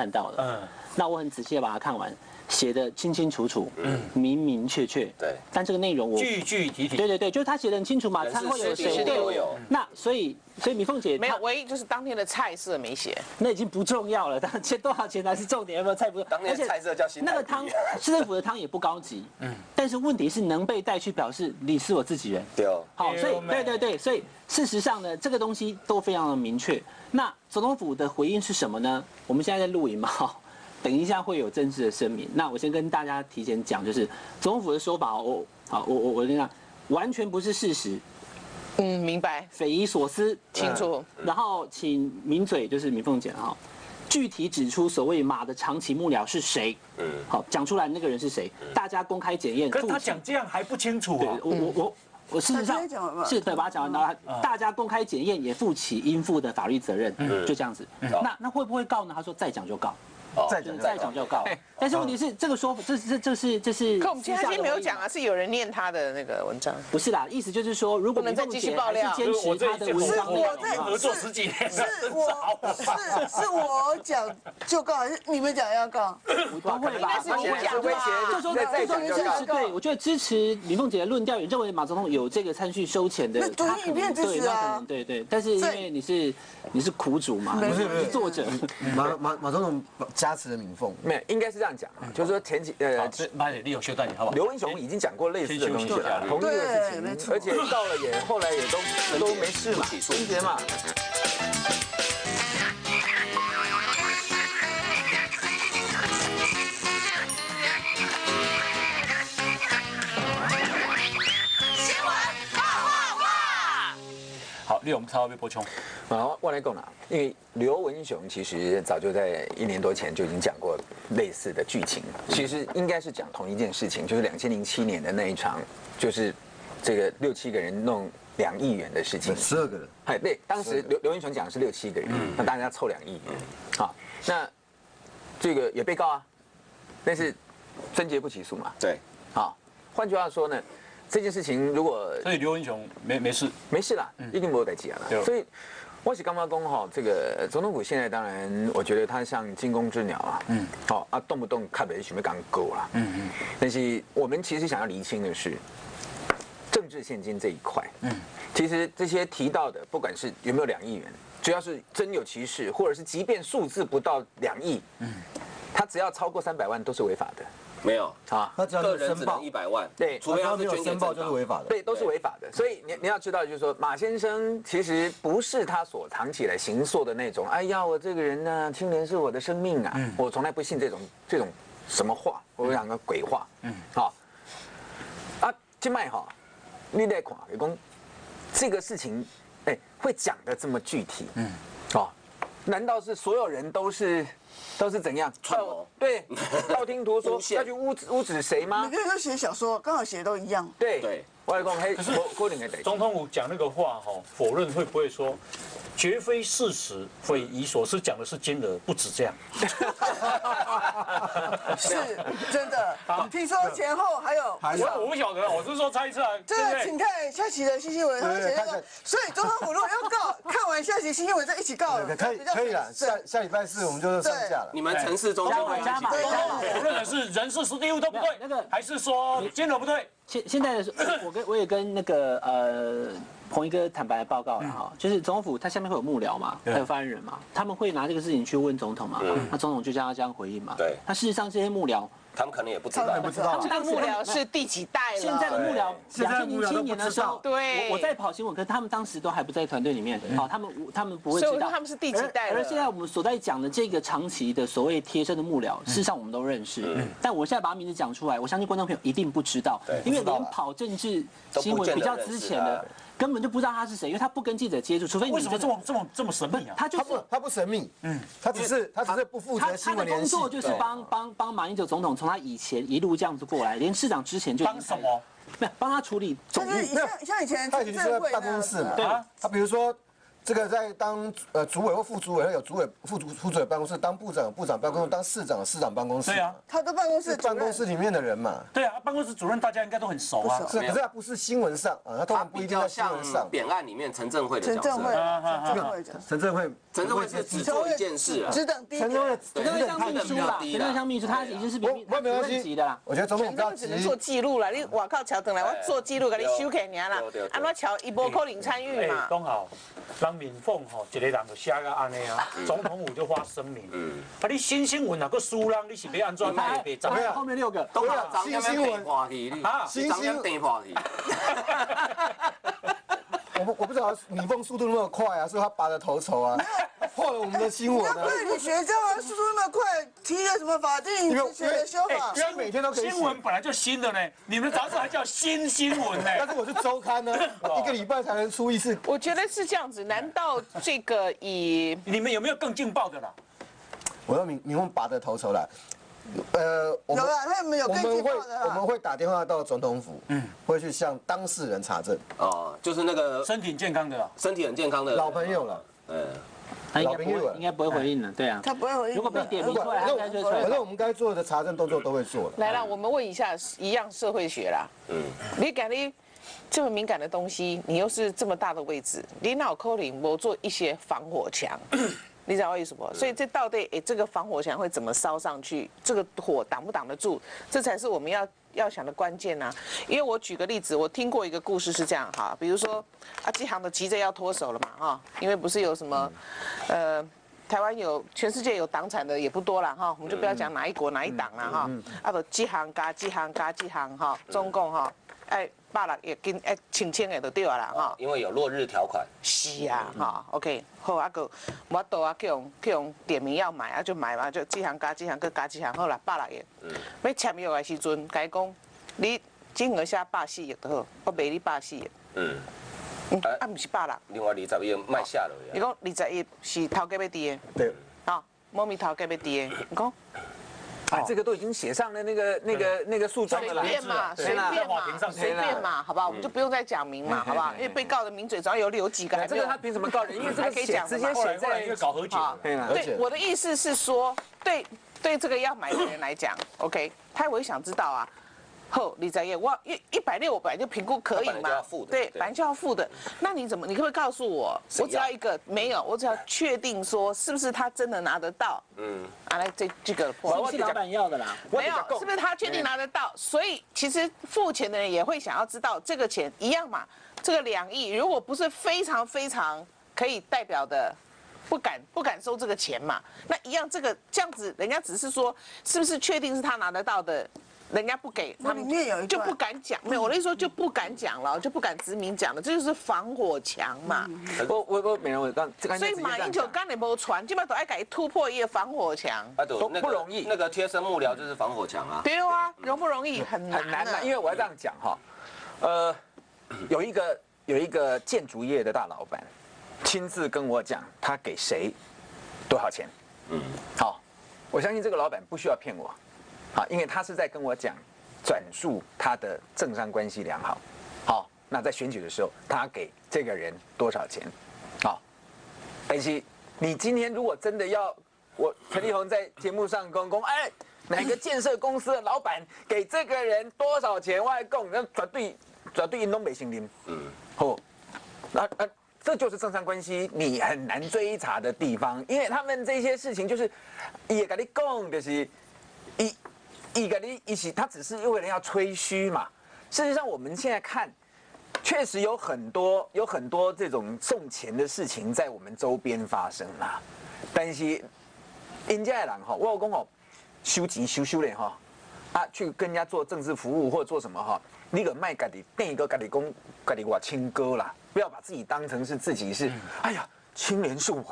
看到了。那我很仔细的把它看完。写的清清楚楚，嗯，明明确确，对。但这个内容我句句体体，对对对，就是他写的很清楚嘛，餐会有谁都有。那所以所以米凤姐没有，唯一就是当天的菜色没写，那已经不重要了。但切多少钱才是重点，有没有菜不？当天菜色叫新。那个汤，市政府的汤也不高级，嗯。但是问题是能被带去表示你是我自己人，对哦。好，所以对对对，所以事实上呢，这个东西都非常的明确。那总统府的回应是什么呢？我们现在在录影嘛。等一下会有正式的声明，那我先跟大家提前讲，就是总统府的说法，我好，我我我跟你讲，完全不是事实。嗯，明白，匪夷所思，清楚。然后请抿嘴，就是明凤姐哈，具体指出所谓马的长期幕僚是谁？嗯，好，讲出来那个人是谁？大家公开检验。可是他讲这样还不清楚啊！我我我我事实上是对，把它讲完，然后大家公开检验也负起应负的法律责任，嗯就这样子。那那会不会告呢？他说再讲就告。再讲再讲就告，但是问题是这个说法，这这这是这是。可我们今天没有讲啊，是有人念他的那个文章。不是啦，意思就是说，如果能再继续爆料，坚持他的文章，我在合作十几年，是我 是是我讲就告，还是你们讲要告？不会吧？是你讲威胁，就说就说支持，对我觉得支持李凤姐的论调，也认为马总统有这个参序收钱的，他可能对，那可能对对，但是因为你是你是苦主嘛，不是不是作者，马马马总统加持的敏凤。没有，应该是这样讲啊，就是说前几呃，慢点，你有修断你好不好？刘文雄已经讲过类似的东西了，同一个事情，而且到了也后来也都都没事嘛，春节嘛。利用超微波冲，好，我来讲啦。因为刘文雄其实早就在一年多前就已经讲过类似的剧情，其实应该是讲同一件事情，就是两千零七年的那一场，就是这个六七个人弄两亿元的事情。十二个人，哎，对，当时刘刘文雄讲的是六七个人，那大家凑两亿元，好，那这个也被告啊，但是贞节不起诉嘛。对，好，换句话说呢。这件事情如果所以刘文雄没没事。没事啦，一定不会再起来了。所以我是刚刚讲哈，这个总统府现在当然我觉得他像惊弓之鸟啊，嗯，好啊，动不动看不起没刚够啦，嗯嗯。但是我们其实想要厘清的是政治现金这一块，嗯，其实这些提到的，不管是有没有两亿元，只要是真有其事，或者是即便数字不到两亿，嗯，他只要超过三百万都是违法的。没有。啊，他只要申报。一百万，对，除非他没有申报就是违法的，对，都是违法的。所以你你要知道，就是说马先生其实不是他所藏起来行塑的那种。哎呀，我这个人呢，青年是我的生命啊，我从来不信这种这种什么话，我讲个鬼话。嗯，好，啊，金麦哈，你得看，你讲这个事情，哎，会讲的这么具体，嗯，哦，难道是所有人都是？都是怎样串谋？对，道听途说要去污污指谁吗？每个人都写小说，刚好写的都一样。对对，外公嘿，可是总统府讲那个话哈，否认会不会说？绝非事实，匪夷所思，讲的是金额不止这样。是真的。听说前后还有，我我不晓得，我是说猜测。这个请看下期的新新闻，他写那个，所以总统府如果要告，看 完下期新新闻再一起告。可以可以了，下下礼拜四我们就上架了。你们城市中心会加码，否认的是人事实地物都不对，那个还是说金额不对？现现在的 我跟我也跟那个呃。彭一哥坦白报告了哈，就是总统府他下面会有幕僚嘛，还有发言人嘛，他们会拿这个事情去问总统嘛，那总统就叫他这样回应嘛。对，那事实上这些幕僚。他们可能也不知道，不知道。这个幕僚是第几代了？现在的幕僚，两千零七年的时候，对，我我在跑新闻，可是他们当时都还不在团队里面。好，他们他们不会知道。他们是第几代而现在我们所在讲的这个长期的所谓贴身的幕僚，事实上我们都认识。但我现在把名字讲出来，我相信观众朋友一定不知道，因为连跑政治新闻比较之前的。根本就不知道他是谁，因为他不跟记者接触，除非你为什么这么这么这么神秘啊？他就是他不神秘，嗯，他只是他只是不负责新闻联系。他的工作就是帮帮帮马英九总统从他以前一路这样子过来，连市长之前就帮什么？没有帮他处理总务。像像以前他以前是在办公室嘛，对啊。他比如说这个在当呃主委或副主委，会有主委、副主副主委办公室；当部长部长办公室；当市长市长办公室。对啊，他的办公室是办公室里面的人嘛？对啊，办公室主任大家应该都很熟啊。是，可是他不是新闻上啊，他通他常不一比较定在新上。扁案里面陈振会的角陈振会，色，陈振会讲，陈振会，陈正会是只做一件事啊，只等第一陈振会，陈振会像秘书啦，对陈振会像秘书，他已经是比我我没关主任级系的啦。我觉得总统陈不要只能做。记录了，你我靠桥等来，我做记录给你修起来啦对对对。安怎桥一波可能参与哎嘛，？刚好，让敏凤吼一个人就写个安尼啊，总统府就发声明，嗯，啊你新新闻啊个输让你是要安怎他他也别涨还有后面六个，都好张新新闻。电话题，你啊。是张点电话题，我不我不知道米凤速度那么快啊，所以他拔得头筹啊，破了我们的新闻啊。那对你学这样速度那么快，提个什么法定的修法因？为每天都可以新闻本来就新的呢，你们杂志还叫新新闻呢。但是我是周刊呢，一个礼拜才能出一次。我觉得是这样子。难道这个以你们有没有更劲爆的啦？我要米米凤拔得头筹来。呃，我们有啊，他们有更劲我们会爆的我们。会打电话到总统府，嗯，会去向当事人查证，哦，就是那个身体健康的。身体很健康的老朋友了。嗯，他应该不会应该不会回应的，对啊。他不会回应如果被点名出来，他应该就会出来反正我们该做的查证动作都会做了。来了，我们问一下，一样社会学啦。嗯，你感觉这么敏感的东西，你又是这么大的位置，你脑壳里我做一些防火墙，你知道为什么？所以这到底诶，这个防火墙会怎么烧上去？这个火挡不挡得住？这才是我们要要想的关键呐、因为我举个例子，我听过一个故事是这样哈，比如说啊，机航的急着要脱手了嘛哈，因为不是有什么，呃。台湾有全世界有党产的也不多了哈，我们就不要讲哪一国哪一党了哈，啊不，机航嘎机航嘎机航哈，中共哈，哎，罢了也跟哎清清的就对了啦哈。因为有落日条款，是啊，哈，OK，好啊个，我倒啊，去用去用点名要买啊就买嘛，就几行加几行，各加几行，好啦，百六亿。要签约的时阵，甲伊讲，你金额写百四亿就好，我卖你百四亿，嗯，嗯啊毋是百六，另外二十亿卖下了呀，伊讲二十亿是头家要伫的，对，啊，猫咪头家要伫的，你讲啊，这个都已经写上了那个那个那个诉状随了随。便嘛，随便嘛，随便嘛，好不好？我们就不用再讲明嘛，好不好？因为被告的名嘴只要有有几个，还这个他凭什么告人？因为这个可以讲直接写后来后来因搞和解，对我的意思是说，对对这个要买的人来讲，OK，他也会想知道啊。后李在业，我一一百六我本来就评估可以他本来就嘛要付，的对，对本来就要付的。那你怎么？你可不可以告诉我？我只要一个没有，我只要确定说是不是他真的拿得到嗯，啊？来，这这个破是不是老板要的啦？没有，是不是他确定拿得到？所以其实付钱的人也会想要知道这个钱一样嘛。这个两亿如果不是非常非常可以代表的，不敢不敢收这个钱嘛，那一样这个这样子，人家只是说是不是确定是他拿得到的。人家不给，他们里面有一段就不敢讲，没有我的意思说就不敢讲了，就不敢直明讲了，这就是防火墙嘛。我我我美人，我刚所以马英九刚才没传，基本上都爱改突破一个防火墙。啊对都那不容易那个贴身幕僚就是防火墙啊，对啊，容不容易？很难很难的，啊因为我要这样讲哈，呃，有一个有一个建筑业的大老板亲自跟我讲，他给谁多少钱。嗯，好，我相信这个老板不需要骗我，好，因为他是在跟我讲转述他的政商关系良好。好，那在选举的时候，他给这个人多少钱？好，但是你今天如果真的要我陈立红在节目上公公，哎，哪个建设公司的老板给这个人多少钱？外供，那绝对绝对东北心灵。嗯，哦，那那这就是政商关系你很难追查的地方，因为他们这些事情就是也跟你讲，就是一一个你一起，他只是为了要吹嘘嘛。事实上，我们现在看。确实有很多有很多这种送钱的事情在我们周边发生啦，但是人家的人哈，我有讲哦，修钱修修嘞哈，啊，去跟人家做政治服务或者做什么哈，你个卖家己另一个家己公家己我亲哥啦，不要把自己当成是自己是，哎呀。青年是我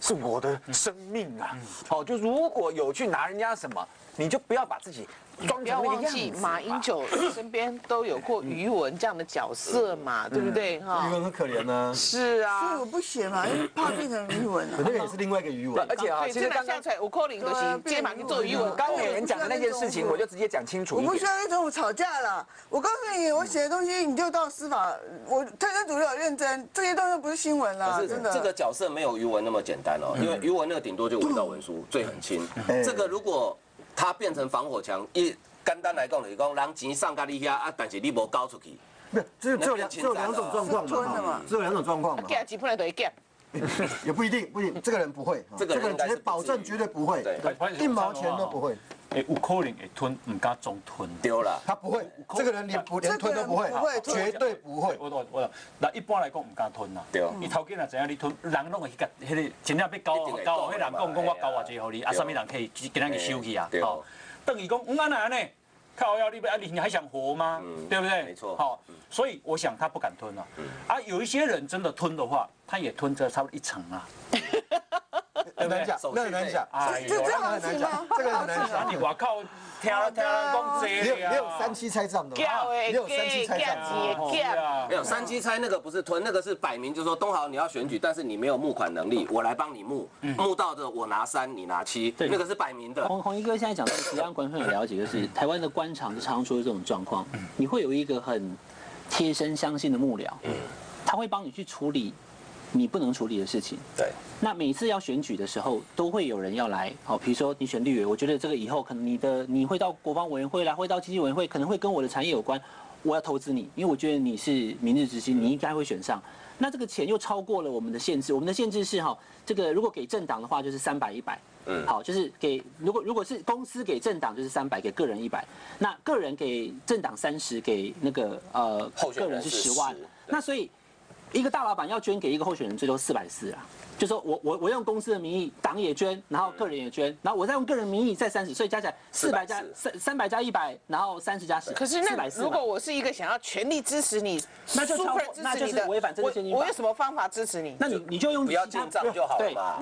是我的生命啊！好，就如果有去拿人家什么，你就不要把自己装不要成那个样忘记，子马英九身边都有过余文这样的角色嘛，对不对？余哈，文很可怜呢，是啊所以啊我。不写嘛，因为怕变成余文啊。那个也是另外一个余文。而且啊，其实刚刚个像出来五扣零就是接马去做余文，刚美人讲的那件事情，我就直接讲清楚。我不需要跟政府吵架了。我告诉你，我写的东西你就到司法，我特侦组有认真，这些东西不是新闻啦，可是真的。这个角色没有余文那么简单哦，因为余文那个顶多就伪造文书，罪很轻。这个如果他变成防火墙，一简单来讲就是讲，人钱送到你遐啊，但是你无交出去，没有，只有只有两只有两种状况嘛嘛，只有两种状况嘛，夹几本来都会夹。也不一定，不一定，这个人不会，这个人绝是不至于。保证绝对不会，对一毛钱都不会，诶，有可能会吞，唔敢总吞。丢了。他不会，这个人连不连吞都不会绝对不会。我我我，那一般来讲唔敢吞啦。对伊头家若知影你吞，人拢会去甲迄个真正要交交，讲迄人讲讲我交偌济互你，啊，对啥物人可以今仔日收去啊？对好，等于讲，嗯，安那呢？靠要你啊，你你还想活吗？嗯对不对？没错好，所以我想他不敢吞了。啊，有一些人真的吞的话，他也吞着差不多一层啊。很难讲那很难讲，这这那很难讲，这个很难啊讲。你。外口听听人讲这也有个啊也有三七拆账的嘛，叫诶也有三七拆账的。没有三七猜那个不是吞，那个是摆明就是说东豪你要选举，但是你没有募款能力，我来帮你募，募到的我拿三，你拿七，对。那个是摆明的。红红一哥现在讲的，其实让观众有了解，就是台湾的官场就常常出现这种状况，你会有一个很贴身相信的幕僚，他会帮你去处理你不能处理的事情。对，那每次要选举的时候，都会有人要来，好，比如说你选绿委，我觉得这个以后可能你的你会到国防委员会啦，会到经济委员会，可能会跟我的产业有关，我要投资你，因为我觉得你是明日之星，你应该会选上。那这个钱又超过了我们的限制，我们的限制是哈，这个如果给政党的话就是三百一百，嗯。好，就是给如果如果是公司给政党就是三百，给个人一百，那个人给政党三十，给那个呃个人是候选人是十万那所以一个大老板要捐给一个候选人最多四百四啊，就说我我我用公司的名义，党也捐，然后个人也捐，然后我再用个人名义再三十，所以加起来四百加三三百加一百，然后三十加十，可是那如果我是一个想要全力支持你，那就超过那就是违反政治我宪法。我有什么方法支持你？那你你就用不要其他进账就好嘛。